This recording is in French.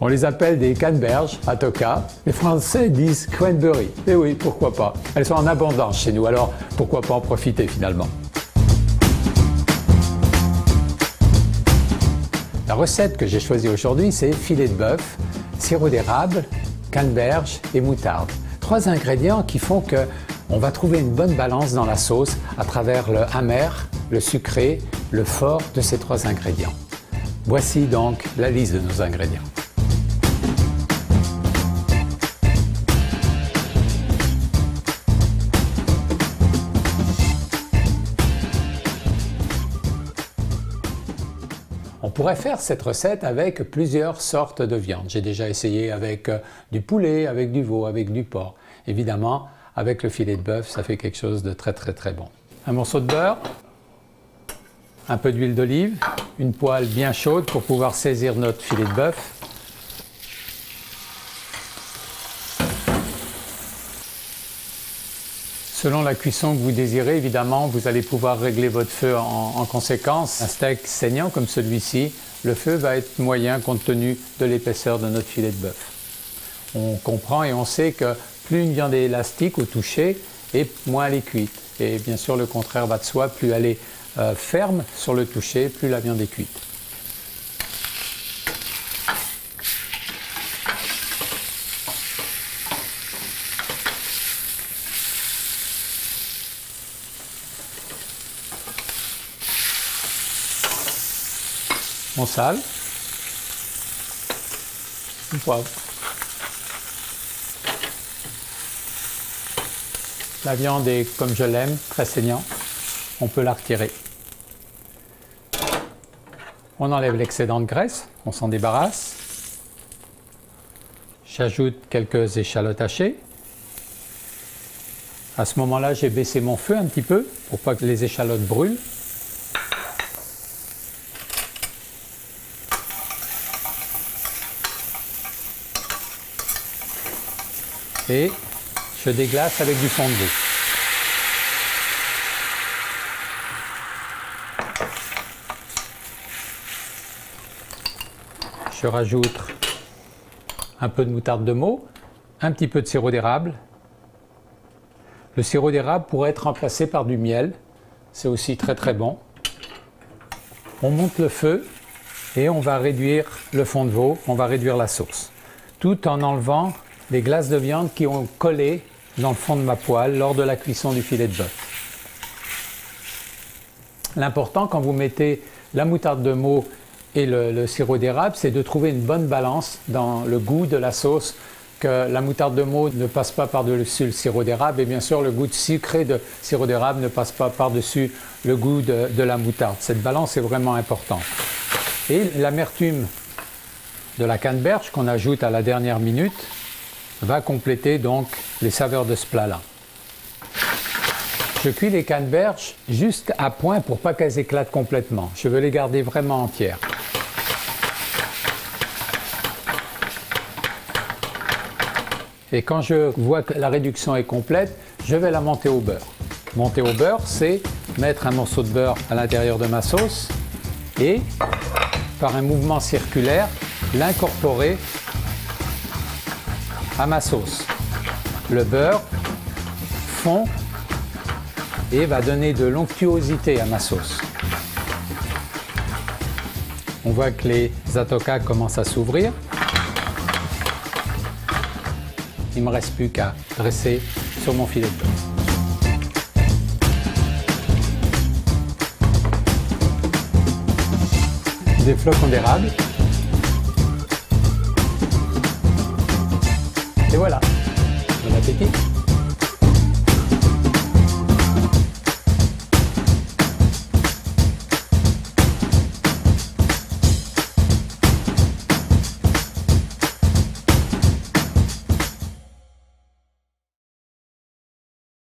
On les appelle des canneberges à Toka. Les Français disent cranberry. Eh oui, pourquoi pas. Elles sont en abondance chez nous, alors pourquoi pas en profiter finalement. La recette que j'ai choisie aujourd'hui, c'est filet de bœuf, sirop d'érable, canneberge et moutarde. Trois ingrédients qui font que on va trouver une bonne balance dans la sauce à travers le amer, le sucré, le fort de ces trois ingrédients. Voici donc la liste de nos ingrédients. Pourrait faire cette recette avec plusieurs sortes de viande. J'ai déjà essayé avec euh, du poulet, avec du veau, avec du porc. Évidemment, avec le filet de bœuf, ça fait quelque chose de très très très bon. Un morceau de beurre, un peu d'huile d'olive, une poêle bien chaude pour pouvoir saisir notre filet de bœuf. Selon la cuisson que vous désirez, évidemment, vous allez pouvoir régler votre feu en, conséquence. Un steak saignant comme celui-ci, le feu va être moyen compte tenu de l'épaisseur de notre filet de bœuf. On comprend et on sait que plus une viande est élastique au toucher, et moins elle est cuite. Et bien sûr, le contraire va de soi, plus elle est euh, ferme sur le toucher, plus la viande est cuite. On sale, du poivre. La viande est, comme je l'aime, très saignante. On peut la retirer. On enlève l'excédent de graisse, on s'en débarrasse. J'ajoute quelques échalotes hachées. À ce moment-là, j'ai baissé mon feu un petit peu pour pas que les échalotes brûlent. Et je déglace avec du fond de veau. Je rajoute un peu de moutarde de Meaux, un petit peu de sirop d'érable. Le sirop d'érable pourrait être remplacé par du miel, c'est aussi très très bon. On monte le feu et on va réduire le fond de veau, on va réduire la sauce, tout en enlevant les glaces de viande qui ont collé dans le fond de ma poêle lors de la cuisson du filet de bœuf. L'important quand vous mettez la moutarde de Meaux et le, sirop d'érable, c'est de trouver une bonne balance dans le goût de la sauce, que la moutarde de Meaux ne passe pas par-dessus le sirop d'érable et bien sûr le goût sucré de sirop d'érable ne passe pas par-dessus le goût de, de la moutarde. Cette balance est vraiment importante. Et l'amertume de la canneberge qu'on ajoute à la dernière minute, va compléter donc les saveurs de ce plat-là. Je cuis les canneberges juste à point pour pas qu'elles éclatent complètement. Je veux les garder vraiment entières. Et quand je vois que la réduction est complète, je vais la monter au beurre. Monter au beurre, c'est mettre un morceau de beurre à l'intérieur de ma sauce et, par un mouvement circulaire, l'incorporer à ma sauce. Le beurre fond et va donner de l'onctuosité à ma sauce. On voit que les atokas commencent à s'ouvrir. Il ne me reste plus qu'à dresser sur mon filet de beurre. Des flocons d'érable. Et voilà. Bon appétit